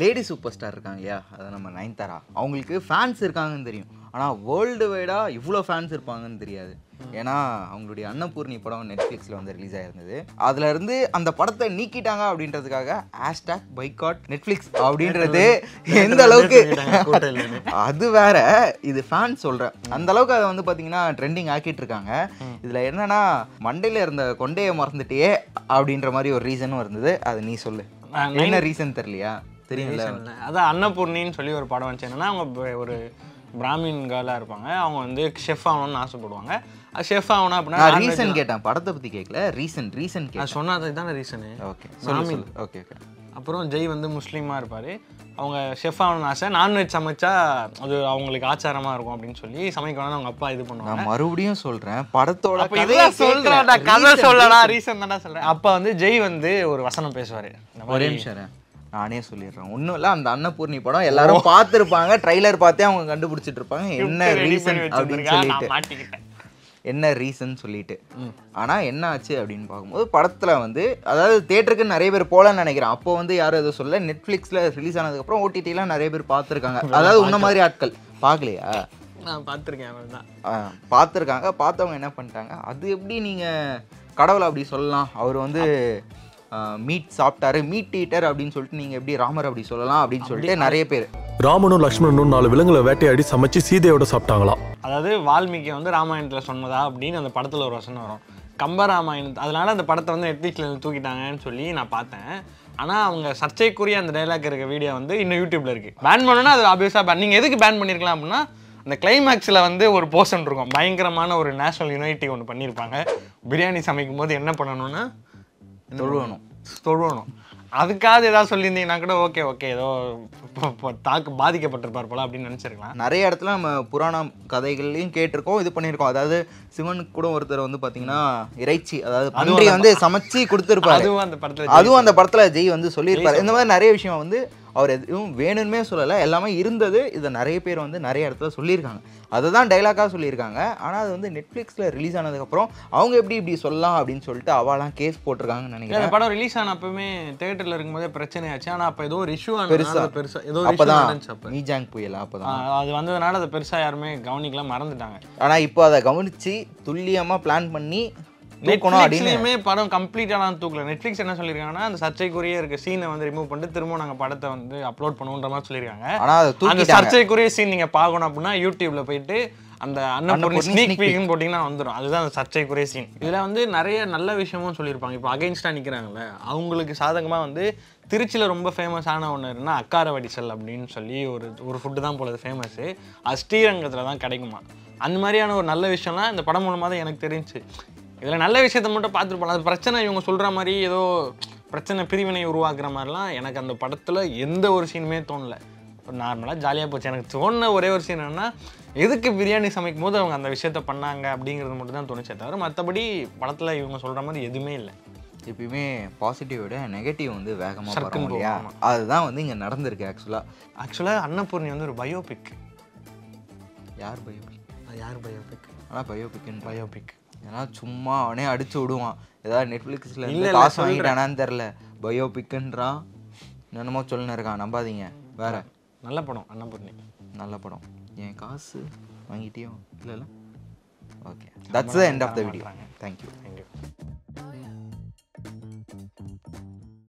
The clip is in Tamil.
லேடி சூப்பர் ஸ்டார் இருக்காங்க இல்லையா அது நம்ம நயன்தாரா. அவங்களுக்கு ஃபேன்ஸ் இருக்காங்கன்னு தெரியும். ஆனால் வேர்ல்டு வைடாக இவ்வளோ ஃபேன்ஸ் இருப்பாங்கன்னு தெரியாது. ஏன்னா அவங்களுடைய அன்னபூர்ணி படம் நெட்ஃப்ளிக்ஸில் வந்து ரிலீஸ் ஆயிருந்தது. அதுல இருந்து அந்த படத்தை நீக்கிட்டாங்க அப்படின்றதுக்காக ஹேஷ்டாக் பைக்காட் நெட்ஃப்ளிக்ஸ் அப்படின்றது எந்த அளவுக்கு. அது வேற. இது ஃபேன் சொல்றேன். அந்த அளவுக்கு அதை வந்து பாத்தீங்கன்னா ட்ரெண்டிங் ஆக்கிட்டு இருக்காங்க. இதுல என்னன்னா மண்டையில இருந்த கொண்டையை மறந்துட்டியே அப்படின்ற மாதிரி ஒரு ரீசனும் இருந்தது. அது நீ சொல்லு. என்ன ரீசன் தெரியலையா? இல்ல. அதான் அன்னபூர்ணின்னு சொல்லி ஒரு படம் வந்துச்சு. என்னன்னா அவங்க ஒரு பிராமின் கேர்ளாக இருப்பாங்க. அவங்க வந்து ஷெஃப் ஆகணும்னு ஆசைப்படுவாங்க. ஷெஃப் ஆகணும் அப்படின்னா ரீசன். கேட்டேன். படத்தை பத்தி கேட்கல ரீசன் ரீசன் நான் கேட்டேன். சொன்னது தானே ரீசனு ஓகே சொல்லு ஓகே ஓகே அப்புறம் ஜெய் வந்து முஸ்லீமாக இருப்பார். அவங்க ஷெஃப் ஆகணும்னு ஆசை. நான்வெஜ் சமைச்சா அது அவங்களுக்கு ஆச்சாரமாக இருக்கும் அப்படின்னு சொல்லி சமைக்க வேணாம் அவங்க அப்பா இது பண்ணுவாங்க. நான் மறுபடியும் சொல்றேன். படத்தோட இதெல்லாம் கேட்கல. கதை reason. ரீசன் தானே சொல்றேன். அப்ப வந்து ஜெய் வந்து ஒரு வசனம் பேசுவாரு. ஒரே நிமிஷம். நானே சொல்லிடுறேன். ஒன்றும் இல்லை அந்த அன்னபூர்ணி படம் எல்லாரும் பார்த்துருப்பாங்க. ட்ரைலர் பார்த்தே அவங்க கண்டுபிடிச்சிட்டு இருப்பாங்க என்ன ரீசன் அப்படின்னு சொல்லிட்டு. என்ன ரீசன் சொல்லிட்டு. ஆனா என்ன ஆச்சு அப்படின்னு பார்க்கும்போது படத்துல வந்து அதாவது தேட்டருக்கு நிறைய பேர் போகலன்னு நினைக்கிறேன். அப்போ வந்து யாரும் எதுவும் சொல்ல நெட்ஃப்ளிக்ஸ்ல ரிலீஸ் ஆனதுக்கப்புறம் ஓடிடிலாம் நிறைய பேர் பார்த்துருக்காங்க. அதாவது உன்ன மாதிரி ஆட்கள். பார்க்கலையா? நான் பார்த்துருக்கேன் பார்த்துருக்காங்க. பார்த்தவங்க என்ன பண்ணிட்டாங்க? அது எப்படி நீங்கள் கடவுளை அப்படி சொல்லலாம்? அவர் வந்து மீட் சாப்பிட்டாரு மீட் ஈட்டர் அப்படின்னு சொல்லிட்டு நீங்கள் எப்படி ராமர் அப்படி சொல்லலாம் அப்படின்னு சொல்லிட்டு நிறைய பேர். ராமனும் லக்ஷ்மணனும் நாலு விலங்குகளை வேட்டையாடி சமைச்சு சீதையோட சாப்பிட்டாங்களாம் அதாவது வால்மீகி வந்து ராமாயணத்துல சொன்னதா அப்படின்னு அந்த படத்துல ஒரு வசனம் வரும். கம்பராமாயணம் அதனால அந்த படத்தை வந்து நெட்ஃப்ளிக்ஸ்ல தூக்கிட்டாங்கன்னு சொல்லி நான் பார்த்தேன். ஆனா அவங்க சர்ச்சைக்குரிய அந்த டைலாக் இருக்க வீடியோ வந்து இன்னும் யூடியூப்ல இருக்கு. பேன் பண்ணணும்னா அது ஆப்வியஸா பேன் நீங்க எதுக்கு பேன் பண்ணிருக்கலாம் அப்படின்னா அந்த கிளைமேக்ஸில் வந்து ஒரு போர்ஷன் இருக்கும். பயங்கரமான ஒரு நேஷனல் யுனைட்டி ஒன்று பண்ணியிருப்பாங்க பிரியாணி சமைக்கும் போது என்ன பண்ணணும்னா தொழுவணும். தொழுவணும். அதுக்காவது ஏதாவது சொல்லியிருந்தீங்கன்னா கூட ஓகே ஓகே ஏதோ தாக்கு பாதிக்கப்பட்டிருப்பார் போல அப்படின்னு நினச்சிருக்கலாம். நிறைய இடத்துல நம்ம புராணம் கதைகள்லையும் கேட்டிருக்கோம் இது பண்ணியிருக்கோம். அதாவது சிவனுக்கு கூட ஒருத்தர் வந்து பார்த்தீங்கன்னா இறைச்சி அதாவது பன்றி வந்து சமைச்சு கொடுத்துருப்பாரு. அதுவும் அந்த படத்தில் அதுவும் அந்த படத்துல ஜெய் வந்து சொல்லியிருப்பாரு. இந்த மாதிரி நிறைய விஷயம் வந்து அவர் எதுவும் வேணும்னே சொல்லலை. எல்லாமே இருந்தது. இதை நிறைய பேர் வந்து நிறைய இடத்துல சொல்லியிருக்காங்க. அதை தான் டைலாக்காக சொல்லியிருக்காங்க. ஆனால் அது வந்து நெட்ஃப்ளிக்ஸில் ரிலீஸ் ஆனதுக்கப்புறம் அவங்க எப்படி இப்படி சொல்லலாம் அப்படின்னு சொல்லிட்டு அவாலாம் கேஸ் போட்டிருக்காங்கன்னு நினைக்கிறேன். அந்த படம் ரிலீஸ் ஆன அப்பவுமே தேட்டர்ல இருக்கும்போதே பிரச்சனை ஆச்சு ஆனா அப்ப ஏதோ ஒரு இஷ்யூ பெருசா. ஆனது பெருசா. ஏதோ அப்பதான் மீஜாங் புயலா அப்பதான். அது வந்ததுனால அதை பெருசா யாருமே கவனிக்கலாம் மறந்துட்டாங்க. ஆனா இப்போ அதை கவனிச்சு துல்லியமா பிளான் பண்ணி தூக்கணும் அப்படின்னு. படம் கம்ப்ளீட்டாலாம் தூக்கல. நெட்ஃப்ளிக்ஸ் என்ன சொல்லியிருக்காங்கன்னா அந்த சர்ச்சைக்குரிய இருக்க சீனை வந்து ரிமூவ் பண்ணிட்டு திரும்ப நாங்க படத்தை வந்து அப்லோட் பண்ணுவோன்ற மாதிரி சொல்லியிருக்காங்க. ஆனா அதை அந்த சர்ச்சைக்குரிய சீன் நீங்க பார்க்கணும் அப்படின்னா யூடியூப்ல போயிட்டு அந்த அன்னபூர்ணி அன்னபூர்ணி ஸ்னீக் பீக்னு போட்டிங்கன்னா வந்துடும் அதுதான் அந்த சர்ச்சைக்குரிய சீன் இதுல வந்து நிறைய நல்ல விஷயமும் சொல்லியிருப்பாங்க. இப்போ அகைன்ஸ்டா நிக்கிறாங்கல்ல அவங்களுக்கு சாதகமா வந்து திருச்சியில் ரொம்ப ஃபேமஸான ஒன்று இருக்குன்னா அக்கார வடிசல் அப்படின்னு சொல்லி ஒரு ஒரு ஃபுட்டு தான் போல ஃபேமஸ்ஸு அது ஸ்ரீரங்கத்தில் தான் கிடைக்குமா அந்த மாதிரியான ஒரு நல்ல விஷயம்லாம் இந்த படம் மூலமாக தான் எனக்கு தெரிஞ்சுச்சு இதில் நல்ல விஷயத்த மட்டும் பார்த்துட்டு போகலாம் அது பிரச்சனை இவங்க சொல்கிற மாதிரி ஏதோ பிரச்சனை பிரிவினை உருவாக்குற மாதிரிலாம் எனக்கு அந்த படத்தில் எந்த ஒரு சீனுமே தோணல. நார்மலாக ஜாலியாக போச்சு. எனக்கு தோணுன ஒரே ஒரு சீன் என்னன்னா எதுக்கு பிரியாணி சமைக்கும் போது அவங்க அந்த விஷயத்த பண்ணாங்க அப்படிங்கிறது மட்டும் தான் தோணுச்சே தவிர மற்றபடி படத்தில் இவங்க சொல்கிற மாதிரி எதுவுமே இல்லை. எப்பயுமே பாசிட்டிவ் விட நெகட்டிவ் வந்து வேகமா சர்க்குன்னு பரவும் இல்லையா? அதுதான் வந்து இங்க நடந்திருக்கு ஆக்சுவலா ஆக்சுவலாக அன்னபூர்ணி வந்து ஒரு பயோபிக் யார் பயோபிக் யார் பயோபிக் ஆனா பயோபிக்ன்ற பயோபிக் ஏன்னா சும்மா அவனே அடிச்சு விடுவான். ஏதாவது நெட்ஃப்ளிக்ஸ்ல இல்ல, இருந்து காசு. வாங்கிட்டானான்னு தெரில பயோபிக்ன்றான் என்னமோ சொல்லுன்னு இருக்கான். நம்பாதீங்க. வேற. நல்ல படம் அன்னபூர்ணி நல்ல படம். என் காசு வாங்கிட்டியோ? இல்லைல்ல. Okay that's the end of the video thank you thank you